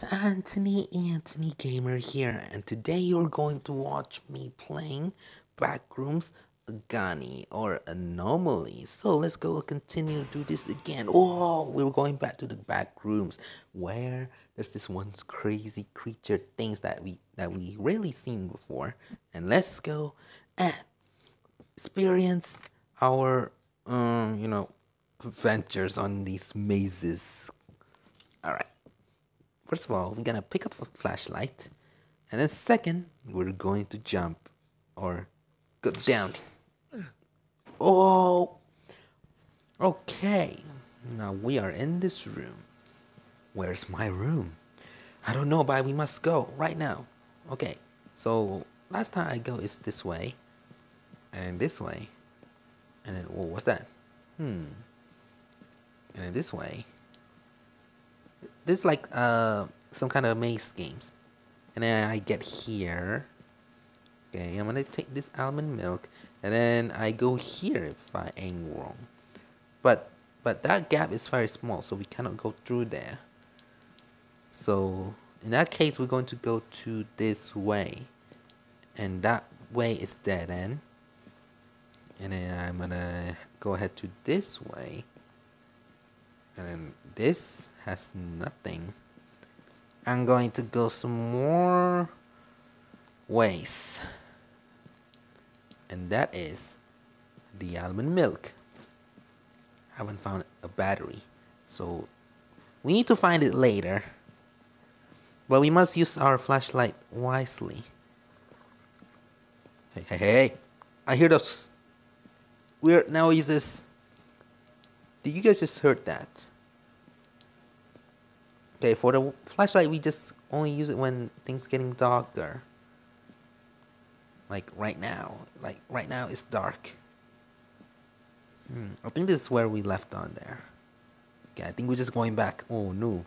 guys, Anthony Anthony Gamer here, and today you're going to watch me playing Backrooms Agani or Anomaly. So let's go continue do this again. Oh, we're going back to the back rooms where there's this one crazy creature things that we that we rarely seen before, and let's go and experience our um you know adventures on these mazes. All right. First of all, we're gonna pick up a flashlight, and then second, we're going to jump or go down. Oh, okay. Now we are in this room. Where's my room? I don't know, but we must go right now. Okay, so last time I go is this way, and this way, and then whoa, what's that? Hmm. And then this way. This is like uh some kind of maze games. And then I get here. Okay, I'm gonna take this almond milk and then I go here if I ain't wrong. But but that gap is very small so we cannot go through there. So in that case we're going to go to this way. And that way is dead end. And then I'm gonna go ahead to this way. And then this has nothing. I'm going to go some more ways. And that is the almond milk. I haven't found a battery. So we need to find it later. But we must use our flashlight wisely. Hey, hey, hey. I hear those weird noises. Did you guys just heard that? Okay, for the flashlight, we just only use it when things getting darker. Like right now. Like right now it's dark. Hmm, I think this is where we left on there. Okay, I think we're just going back. Oh no.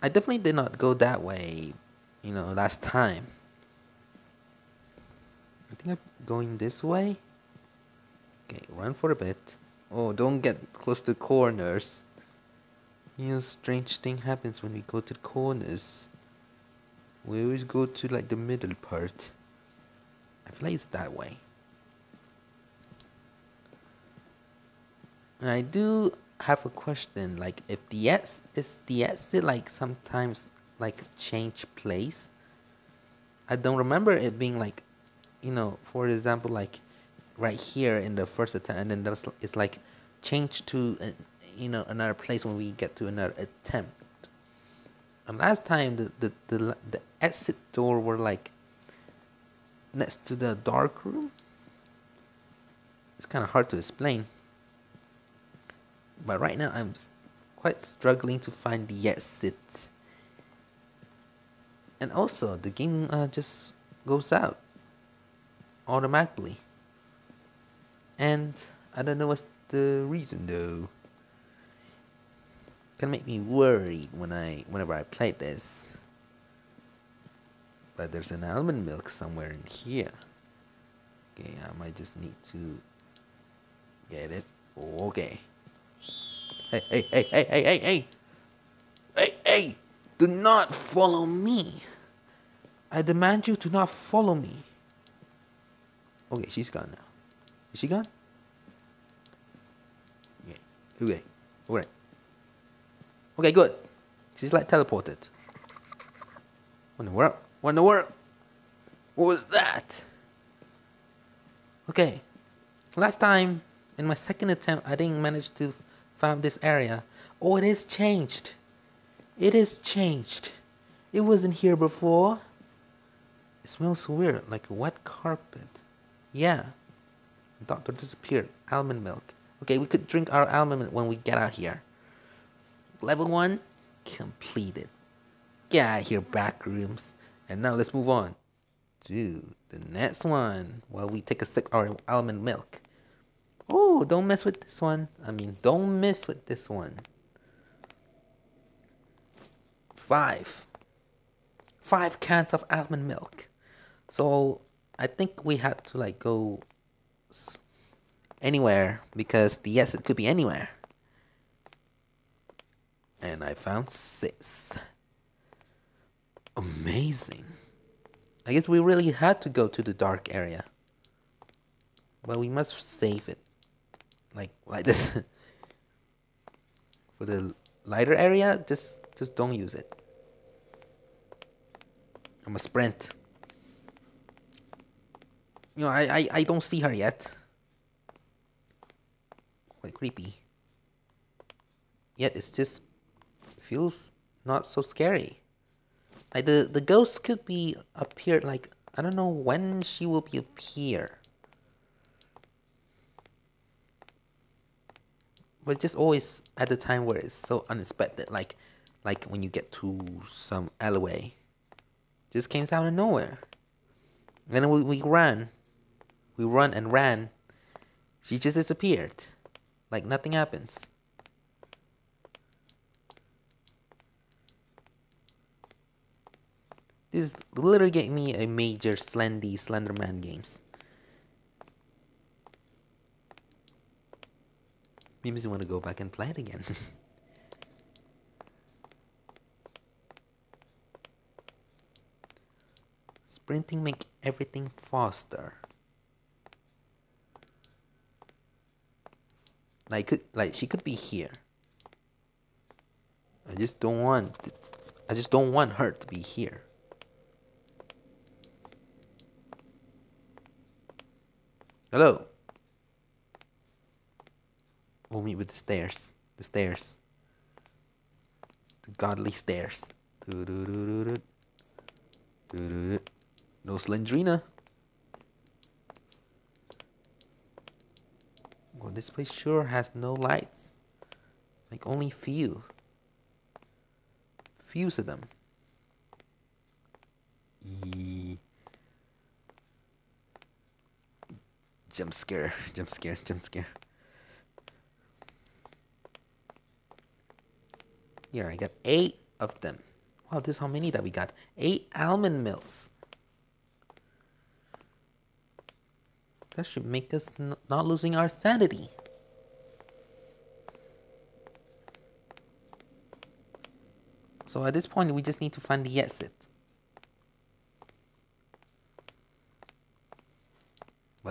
I definitely did not go that way, you know, last time. I think I'm going this way. Okay, run for a bit. Oh, don't get close to corners. You know, strange thing happens when we go to the corners. We always go to like the middle part. I feel like it's that way. And I do have a question, like if the S is the exit like sometimes like change place. I don't remember it being like, you know, for example, like right here in the first attempt, and then there's it's like change to you know another place when we get to another attempt. And last time the the the, the exit door were like next to the dark room. It's kind of hard to explain. But right now I'm quite struggling to find the exit. And also the game uh, just goes out automatically. And I don't know what's the reason though can make me worried when I whenever I play this. But there's an almond milk somewhere in here. Okay, I might just need to get it. Okay. Hey, hey, hey, hey, hey, hey, hey! Hey, hey! Do not follow me! I demand you to not follow me. Okay, she's gone now. Is she gone? Okay, okay, alright. Okay, good. She's like teleported. What in the world? What in the world? What was that? Okay. Last time, in my second attempt, I didn't manage to find this area. Oh, it is changed. It is changed. It wasn't here before. It smells weird, like a wet carpet. Yeah. The doctor disappeared. Almond milk. Okay, we could drink our almond milk when we get out here. Level 1 completed. Get out here, back rooms. And now let's move on to the next one while we take a sip of our almond milk. Oh, don't mess with this one. I mean, don't mess with this one. Five. Five cans of almond milk. So I think we had to like go anywhere because the yes, it could be anywhere and I found six. amazing. I guess we really had to go to the dark area. But we must save it. Like like this. For the lighter area, just just don't use it. I'm a sprint. You know, I, I, I don't see her yet. Quite creepy. Yet it's just feels not so scary. Like the, the ghost could be appear like I don't know when she will be appear. But just always at the time where it's so unexpected, like like when you get to some alleyway. Just came out of nowhere. And then we, we ran. We run and ran. She just disappeared. Like nothing happens. This literally gave me a major Slendy Slenderman games. Maybe you want to go back and play it again. Sprinting make everything faster. Like like she could be here. I just don't want I just don't want her to be here. Hello. We'll meet with the stairs. The stairs. The godly stairs. No Slendrina. Well, this place sure has no lights. Like only few. Few of them. Eee. Jump scare, jump scare, jump scare. Here, I got eight of them. Wow, this is how many that we got. Eight almond milks. That should make us not losing our sanity. So at this point, we just need to find the exit.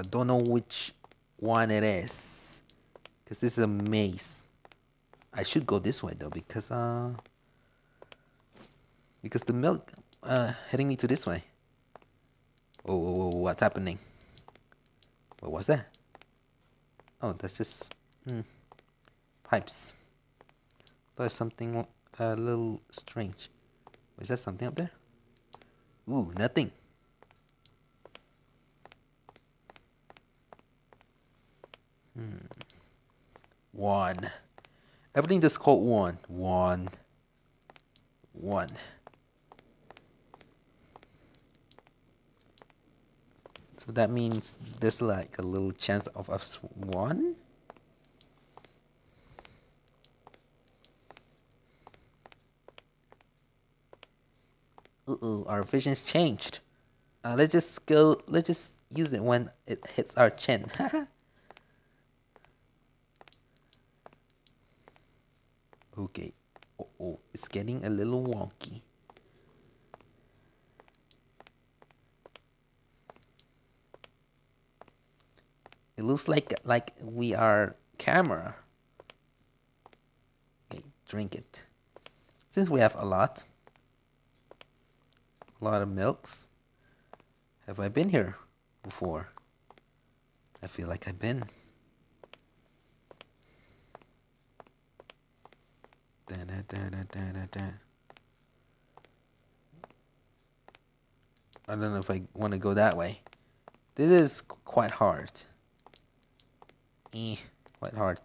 But don't know which one it is because this is a maze. I should go this way though because uh because the milk uh heading me to this way. Oh, what's happening? What was that? Oh that's just hmm, pipes. There's something a little strange. Is that something up there? Ooh nothing 1. Everything just called 1. 1. 1. So that means there's like a little chance of us 1. Uh -oh, our vision's changed. Uh, let's just go, let's just use it when it hits our chin. Okay. Oh, oh, it's getting a little wonky. It looks like like we are camera. Okay, drink it. Since we have a lot, a lot of milks. Have I been here before? I feel like I've been. I don't know if I want to go that way. This is quite hard. Eh, quite hard.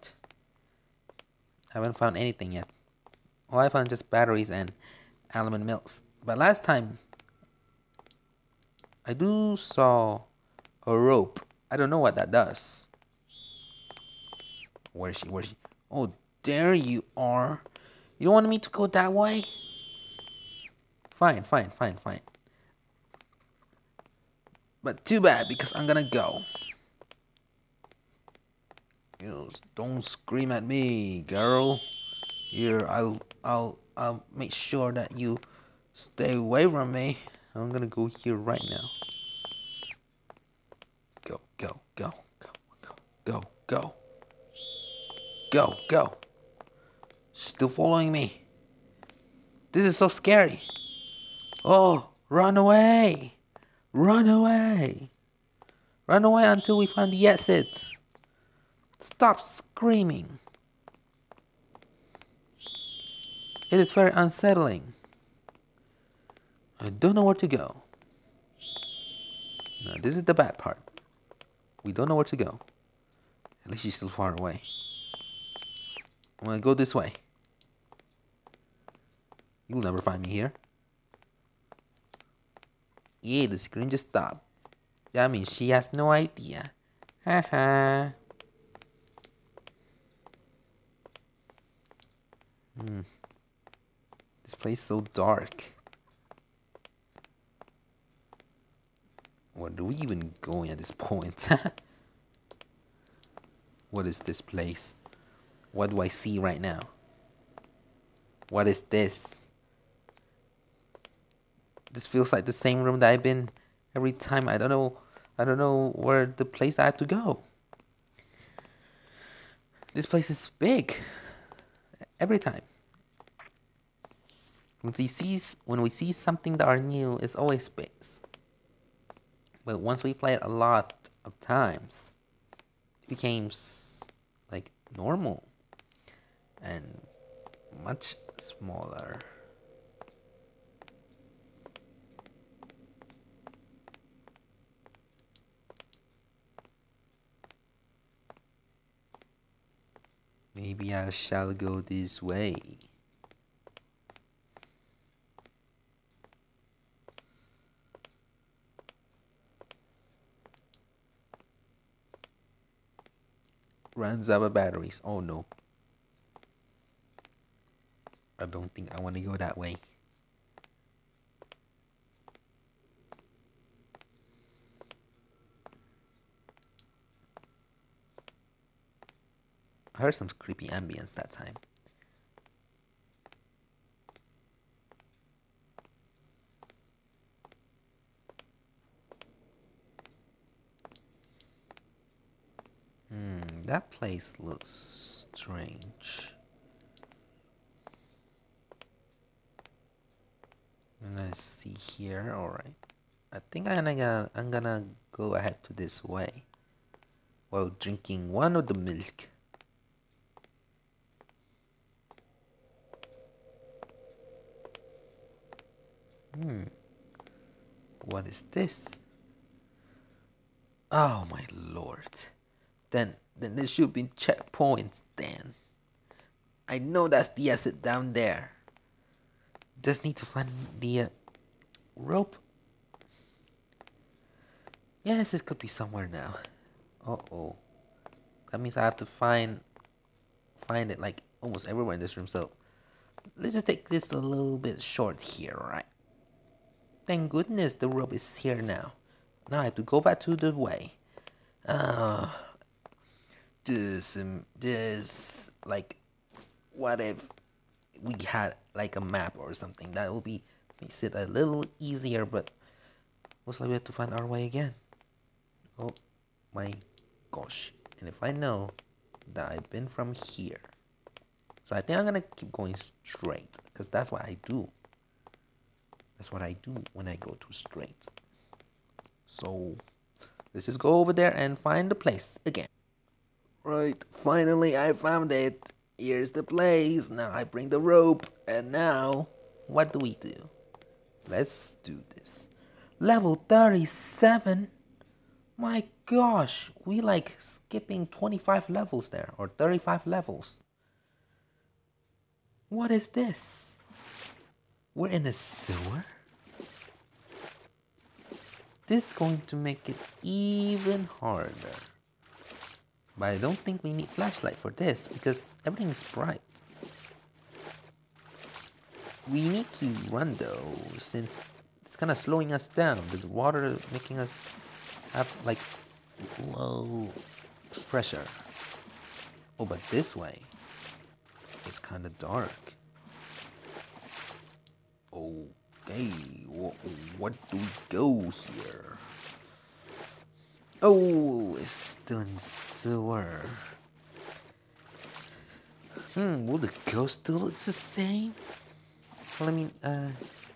I haven't found anything yet. All I found just batteries and almond milks. But last time, I do saw a rope. I don't know what that does. Where is she? Where is she? Oh, there you are. You don't want me to go that way? Fine, fine, fine, fine. But too bad because I'm gonna go. You don't scream at me, girl. Here, I'll, I'll, I'll make sure that you stay away from me. I'm gonna go here right now. Go, go, go, go, go, go, go. Go, go. Still following me. This is so scary. Oh, run away. Run away. Run away until we find the exit. Stop screaming. It is very unsettling. I don't know where to go. Now, this is the bad part. We don't know where to go. At least she's still far away. I'm gonna go this way. You'll never find me here. Yeah, the screen just stopped. That means she has no idea. Haha. hmm. This place is so dark. Where do we even going at this point? what is this place? What do I see right now? What is this? This feels like the same room that I've been every time. I don't know. I don't know where the place I have to go. This place is big. Every time. When we see when we see something that are new, it's always big. But once we play it a lot of times, it became like normal and much smaller. Maybe I shall go this way. runs out of batteries. Oh no. I don't think I want to go that way. I heard some creepy ambience that time. Hmm, that place looks strange. Gonna see here. All right. I think I'm gonna I'm gonna go ahead to this way while drinking one of the milk. Hmm. What is this? Oh my lord. Then then there should be checkpoints then. I know that's the exit down there. Just need to find the uh, rope. Yes, it could be somewhere now. Uh oh. That means I have to find find it like almost everywhere in this room. So let's just take this a little bit short here, right? Thank goodness the rope is here now. Now I have to go back to the way. Uh, just um, just like what if we had like a map or something that will be makes it a little easier but most likely we have to find our way again oh my gosh and if I know that I've been from here so I think I'm gonna keep going straight because that's what I do that's what I do when I go to straight so let's just go over there and find the place again Right, finally I found it. Here's the place. Now I bring the rope. And now, what do we do? Let's do this. Level 37? My gosh, we like skipping 25 levels there, or 35 levels. What is this? We're in a sewer? This is going to make it even harder. But I don't think we need flashlight for this because everything is bright. We need to run though since it's kind of slowing us down. The water making us have like low pressure. Oh, but this way it's kind of dark. Okay, what, do we go here? Oh, it's still in sewer. Hmm, will the ghost still look the same? Well, I mean, uh,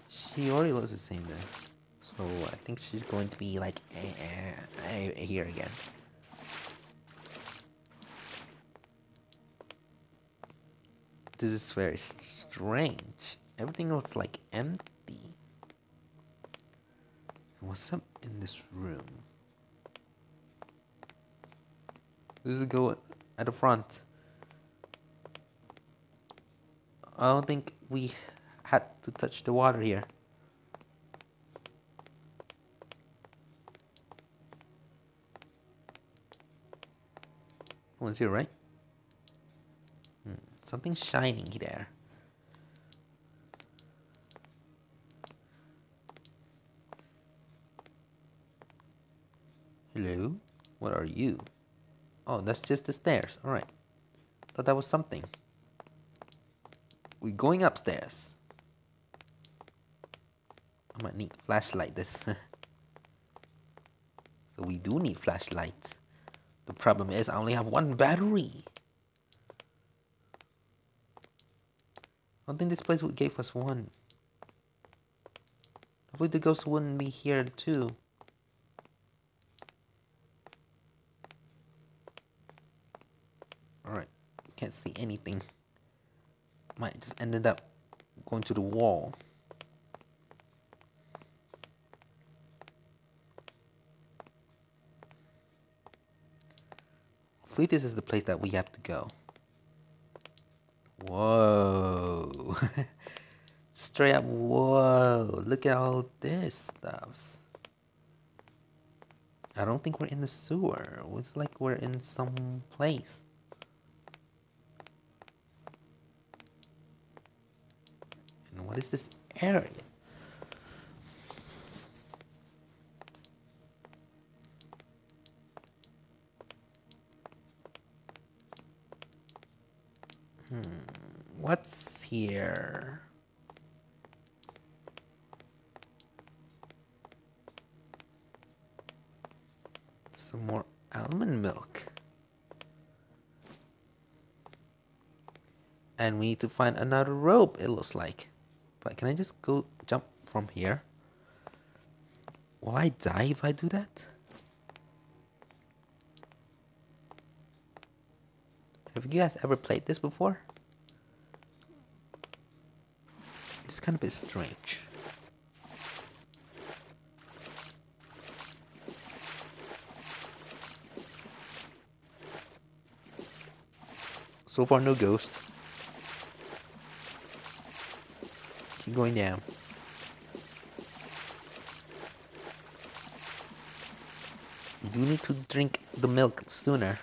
she already looks the same then. So I think she's going to be like eh, eh, eh, here again. This is very strange. Everything looks like empty. What's up in this room? This is go at the front. I don't think we had to touch the water here. One's here, right? Hmm. Something shining there. Hello? What are you? Oh, that's just the stairs. Alright. Thought that was something. We're going upstairs. I might need flashlight this. so we do need flashlights. The problem is I only have one battery. I don't think this place would give us one. Hopefully the ghost wouldn't be here too. Alright, can't see anything. Might just ended up going to the wall. Hopefully this is the place that we have to go. Whoa. Straight up, whoa. Look at all this stuffs. I don't think we're in the sewer. It's like we're in some place. What is this area? Hmm, what's here? Some more almond milk. And we need to find another rope, it looks like. But can I just go jump from here? Will I die if I do that? Have you guys ever played this before? It's kind of a bit strange. So far, no ghost. Keep going down. You need to drink the milk sooner.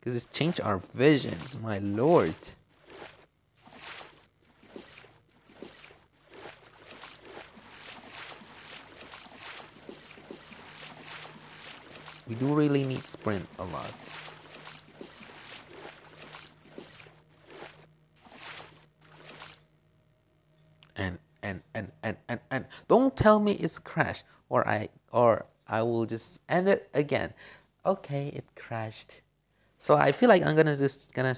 Because it's changed our visions, my lord. We do really need sprint a lot. And and and and and don't tell me it's crashed or I or I will just end it again. Okay, it crashed. So I feel like I'm gonna just gonna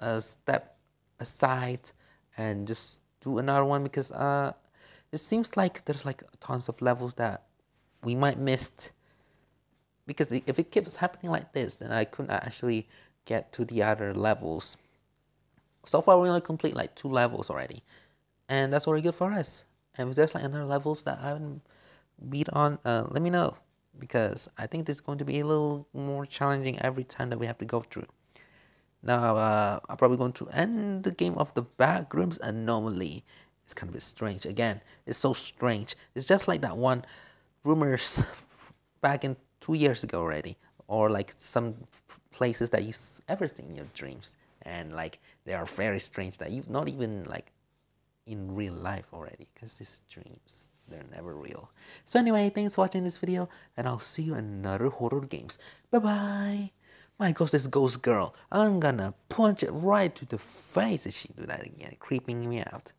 uh, step aside and just do another one because uh, it seems like there's like tons of levels that we might miss. Because if it keeps happening like this, then I couldn't actually get to the other levels. So far, we only complete like two levels already, and that's already good for us. And if there's like another levels that I haven't beat on, uh, let me know because I think this is going to be a little more challenging every time that we have to go through. Now, uh, I'm probably going to end the game of the Backrooms Anomaly. It's kind of strange. Again, it's so strange. It's just like that one rumors back in two years ago already, or like some places that you've ever seen in your dreams, and like they are very strange that you've not even like in real life already, because these dreams. They're never real. So anyway, thanks for watching this video, and I'll see you in another horror games. Bye-bye. My ghost this ghost girl. I'm gonna punch it right to the face if she do that again, creeping me out.